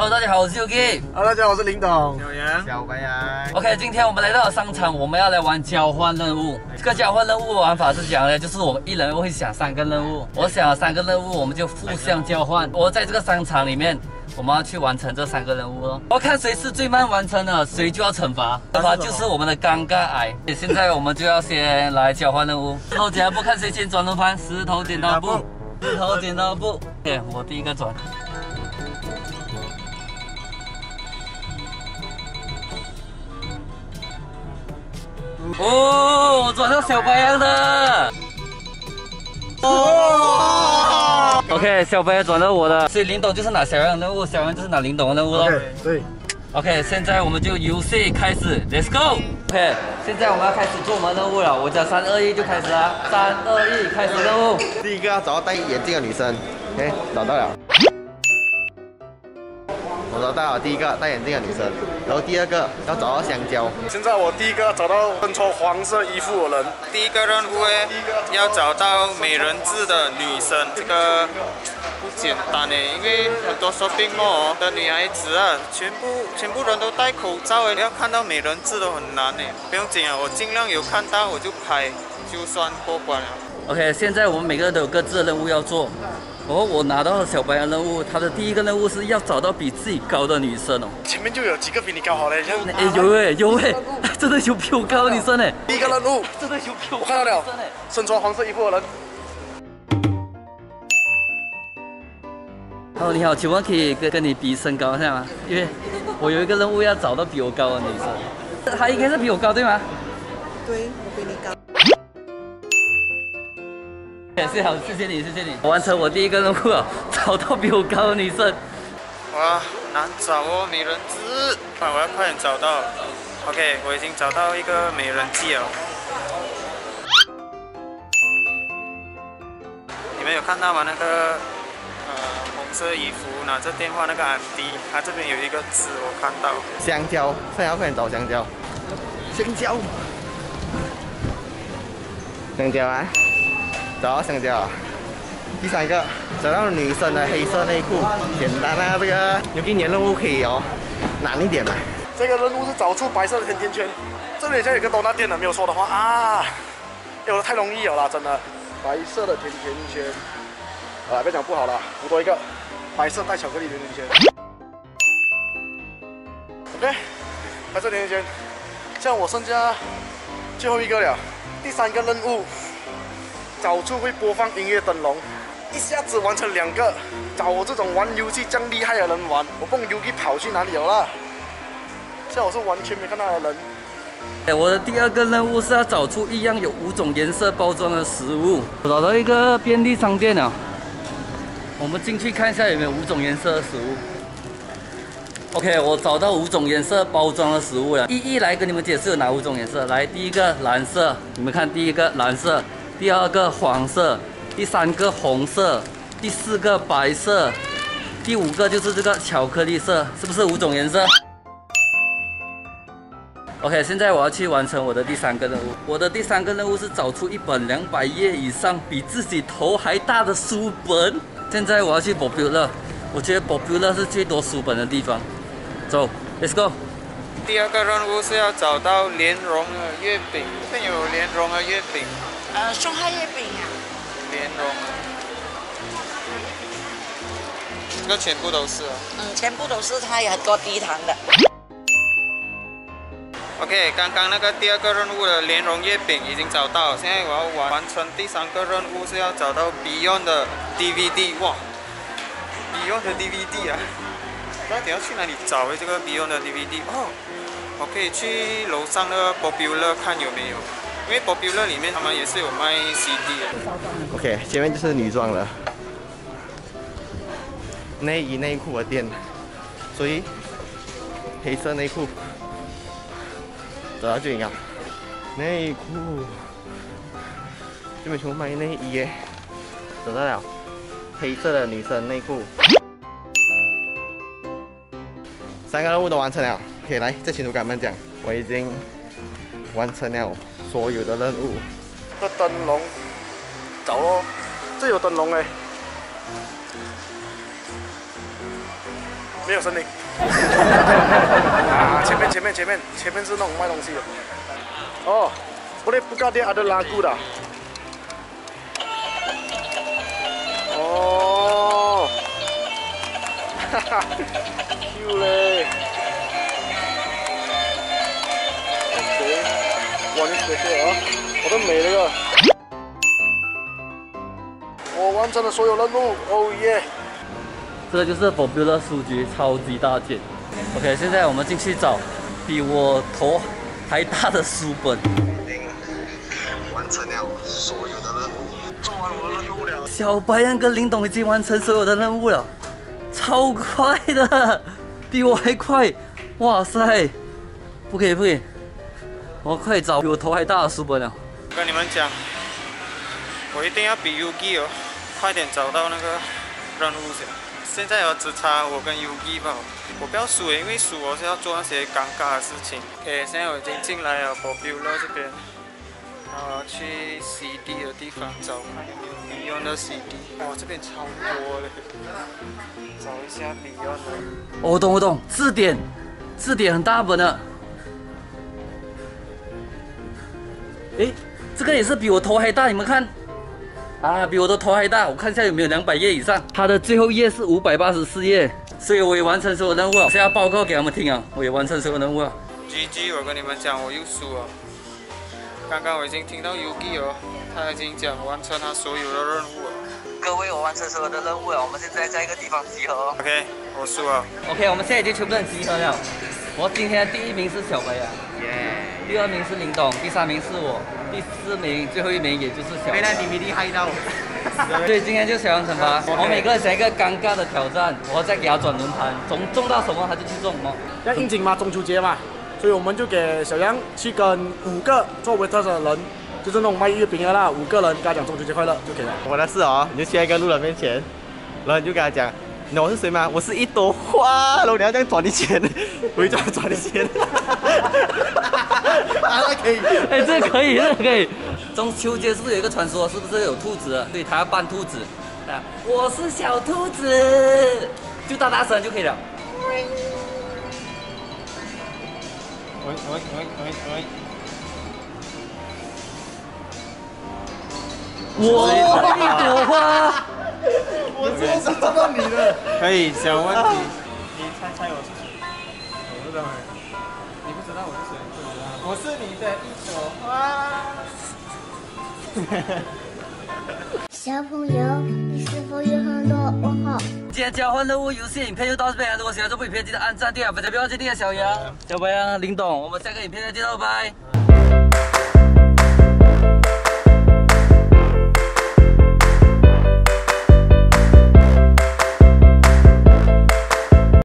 Hello，大家好，我是 Yuki。Hello，大家好，我是林董。小杨，小白杨。OK，今天我们来到了商场，我们要来玩交换任务。这个交换任务玩法是讲呢，就是我们一人会想三个任务，我想了三个任务，我们就互相交换。我在这个商场里面，我们要去完成这三个任务哦。我看谁是最慢完成的，谁就要惩罚。惩罚就是我们的尴尬癌。现在我们就要先来交换任务。石头剪刀布，看谁先转轮盘。石头剪刀布，石头剪刀布。对，我第一个转。哦，我转到小白羊的。哦，OK，小白羊转到我的，所以林董就是拿小羊任务，小羊就是拿林董的任务喽。对。OK，现在我们就游戏开始，Let's go。OK，现在我们要开始做我们任务了，我讲三二一就开始了，三二一开始任务。第一个要找到戴眼镜的女生，OK，找到了。我找到了第一个戴眼镜的女生，然后第二个要找到香蕉。现在我第一个要找到身穿黄色衣服的人。第一个任务诶，要找到美人痣的女生，这个不简单诶，因为很多 shopping mall 的女孩子啊，全部全部人都戴口罩诶，要看到美人痣都很难诶。不用紧啊，我尽量有看到我就拍，就算过关了。OK，现在我们每个人都有各自的任务要做。哦，我拿到了小白羊任务，他的第一个任务是要找到比自己高的女生哦。前面就有几个比你高好嘞，像哎有哎有哎，真的有比我高的女生哎。第一个任务真的有比我看到了，身穿黄色衣服的人。Hello，你好，请问可以跟跟你比身高一下吗？因为我有一个任务要找到比我高的女生，她应该是比我高对吗？对，我比你高。谢好，谢谢你，谢谢你，完成我第一个任务了，找到比我高的女生。哇，难找哦，美人痣，快，我要快点找到。OK，我已经找到一个美人计了。你们有看到吗？那个呃红色衣服拿着电话那个安迪，他这边有一个字，我看到。香蕉，现在要快点找香蕉。香蕉，香蕉啊！找到香蕉，第三个找到女生的黑色内裤，简单啊，这个有一年任务可以哦，难一点嘛。这个任务是找出白色的甜甜圈，这里像有个多纳店的，没有错的话啊，有的太容易有了，真的。白色的甜甜圈，啊，别讲不好了，补多一个，白色带巧克力的甜甜圈。OK，白色甜甜圈，像我剩下最后一个了，第三个任务。找出会播放音乐灯笼，一下子完成两个。找我这种玩游戏这样厉害的人玩，我蹦游戏跑去哪里了啦？像我是完全没看到的人。哎，我的第二个任务是要找出一样有五种颜色包装的食物。找到一个便利商店了，我们进去看一下有没有五种颜色的食物。OK，我找到五种颜色包装的食物了，一一来跟你们解释有哪五种颜色。来，第一个蓝色，你们看第一个蓝色。第二个黄色，第三个红色，第四个白色，第五个就是这个巧克力色，是不是五种颜色？OK，现在我要去完成我的第三个任务。我的第三个任务是找出一本两百页以上、比自己头还大的书本。现在我要去 Popular，我觉得 Popular 是最多书本的地方。走，Let's go。第二个任务是要找到莲蓉的月饼，这边有莲蓉的月饼。呃，松花月饼啊，莲蓉，这个全部都是哦。嗯，全部都是，它有很多低糖的。OK，刚刚那个第二个任务的莲蓉月饼已经找到，现在我要完完成第三个任务是要找到 Beyond 的 DVD，哇，Beyond 的 DVD 啊，到底要去哪里找这个 Beyond 的 DVD？哦，我可以去楼上那个 Popular 看有没有。因为 Popular 里面他们也是有卖 CD 的。OK，前面就是女装了，内衣内裤的店，所以黑色内裤。走到这里啊内裤，这边全部卖内衣耶，找到了。黑色的女生内裤，三个任务都完成了，可以来在群组跟他们讲，我已经完成了。所有的任务，这灯笼，走喽，这有灯笼哎，没有声音。啊，前面前面前面前面是那种卖东西的。哦，boleh buka dia ada lagu dah。哦，哈哈，Q 嘞。啊，我的美了个。我完成了所有任务，哦耶！这个就是局超级大件。OK，现在我们进去找比我头还大的书本。完成了所有的任务，做完我的任务了。小白羊跟林董已经完成所有的任务了，超快的，比我还快！哇塞，不可以不可以，我快找比我头还大的书本了。我跟你们讲，我一定要比 Yugi 哦，快点找到那个任务先。现在我只差我跟 Yugi 吧，我不要输，因为输我是要做那些尴尬的事情。OK，现在我已经进来了 Popular 这边，然后去 CD 的地方找看有没有 Beyond 的 CD。哇，这边超多的，找一下 Beyond 的。我懂我懂，字典，字典很大本的。诶，这个也是比我头还大，你们看，啊，比我的头还大。我看一下有没有两百页以上。它的最后页是五百八十四页，所以我也完成所有任务了。现在报告给他们听啊，我也完成所有任务了。GG，我跟你们讲，我又输了。刚刚我已经听到 Yugi 哦，他已经讲完成他所有的任务了。各位，我完成所有的任务了，我们现在在一个地方集合哦。OK，我输了。OK，我们现在已经全部人集合了。我今天的第一名是小白啊，第二名是林董，第三名是我，第四名最后一名也就是小白。DVD 害到。所以今天就小杨惩罚，我每个人想一个尴尬的挑战，我再给他转轮盘，中中到什么他就去中哦。要应景嘛，中秋节嘛，所以我们就给小杨去跟五个作为特的人，就是那种卖月饼的啦，五个人跟他讲中秋节快乐就可以了。我的事哦，你就去在一个路人面前，然后你就跟他讲，你懂我是谁吗？我是一朵花，然后你要这样转你钱，我就这样转你钱。啊，那可以。哎，这个可以，这个可以。中秋节是不是有一个传说？是不是有兔子？所以他要扮兔子。啊，我是小兔子，就大大声就可以了。喂喂喂喂喂，我是一朵花。我真的 是找到你了。可以，小问题。你猜猜我是谁？我不知道。你不知道我是谁？我是你的一朵花。小朋友，你是否有很多问号？今天交换任务游戏影片就到这边。如果喜欢这部影片，记得按赞、订阅、分享，不要忘记订阅小杨、小白杨、林董。我们下个影片再见喽，拜。